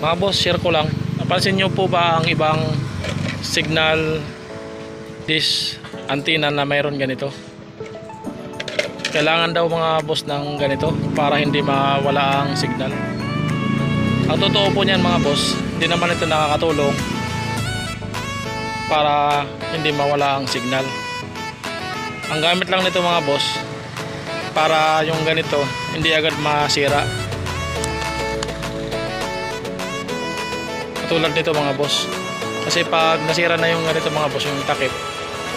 Mga boss, share ko lang. Napansin nyo po ba ang ibang signal dish antenna na mayroon ganito? Kailangan daw mga boss ng ganito para hindi mawala ang signal. Ang totoo po niyan mga boss, hindi naman ito nakakatulong para hindi mawala ang signal. Ang gamit lang nito mga boss para yung ganito hindi agad masira. Katulad nito mga boss. Kasi pag nasira na yung ganito mga boss, yung takip,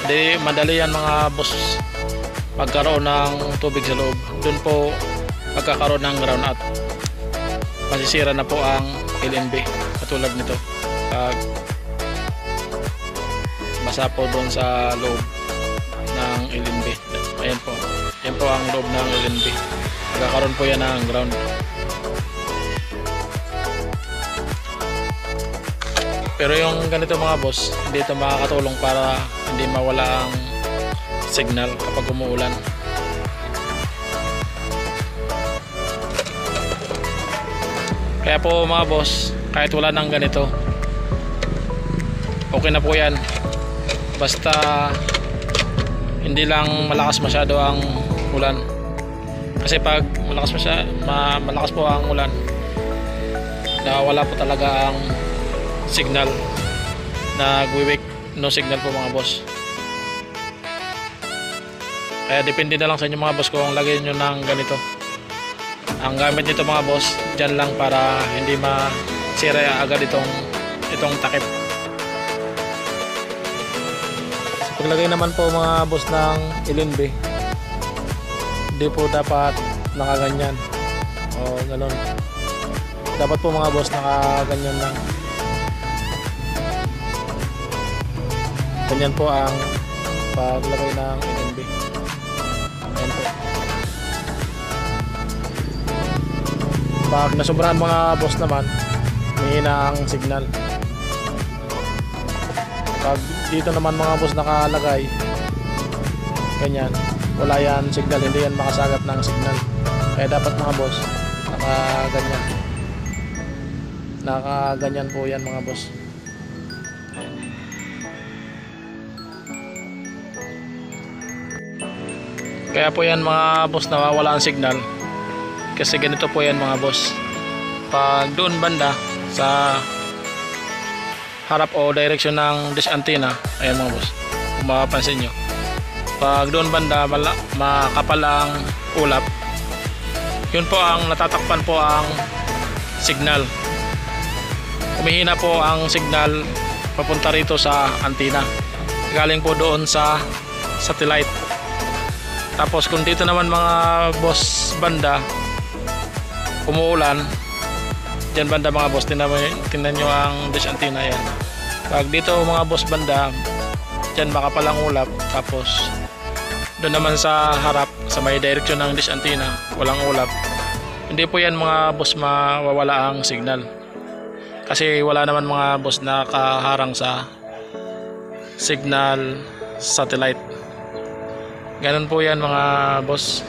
di madali yan mga boss magkaroon ng tubig sa loob. Doon po magkakaroon ng ground out. Masisira na po ang LNB katulad nito. Pag basa po doon sa loob ng LNB. Ayan po. Ayan po ang loob ng LNB. Magkakaroon po yan ng ground. Pero yung ganito mga boss, hindi ito makakatulong para hindi mawala ang signal kapag umuulan. Kaya po mga boss, kahit wala nang ganito, okay na po yan. Basta hindi lang malakas masyado ang ulan. Kasi pag malakas masyado, ma, malakas po ang ulan, nawala po talaga ang signal. Nagwi-wake no signal po mga boss. Kaya depende na lang sa inyo mga boss kung lagyan nyo ng ganito. Ang gamit nito mga boss, dyan lang para hindi masira agad itong itong takip. Sa paglagay naman po mga boss ng LNB, hindi po dapat nakaganyan. O ganun. Dapat po mga boss nakaganyan lang. Ganyan po ang paglagay ng LNB. Ayan po. Pag nasobrahan mga boss naman, mahina ang signal. Pag dito naman mga boss nakalagay, ganyan, wala yan signal, hindi yan makasagap ng signal. Kaya dapat mga boss, nakaganyan. Nakaganyan po yan mga boss. Kaya po yan mga boss nawawala ang signal. Kasi ganito po yan mga boss. Pag doon banda sa harap o direction ng dish antenna, ayan mga boss. Kung mapapansin nyo. Pag doon banda mala, makapal ang ulap, yun po ang natatakpan po ang signal. Kumihina po ang signal papunta rito sa antenna. Galing po doon sa satellite. Tapos kung dito naman mga boss banda umuulan dyan banda mga boss tinan, tinan nyo ang dish antenna yan pag dito mga boss banda dyan makapalang ulap tapos doon naman sa harap sa may direction ng dish antenna walang ulap. Hindi po yan mga boss mawawala ang signal. Kasi wala naman mga boss nakaharang sa signal satellite ganun po yan mga boss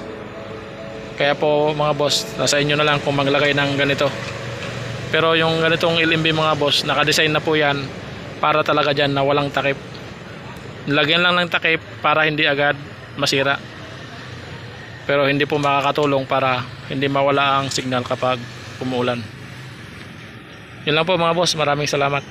kaya po mga boss, nasa inyo na lang kung maglagay ng ganito. Pero yung ganitong LMB mga boss, nakadesign na po yan para talaga dyan na walang takip. Lagyan lang ng takip para hindi agad masira. Pero hindi po makakatulong para hindi mawala ang signal kapag umuulan. Yun lang po mga boss, maraming salamat.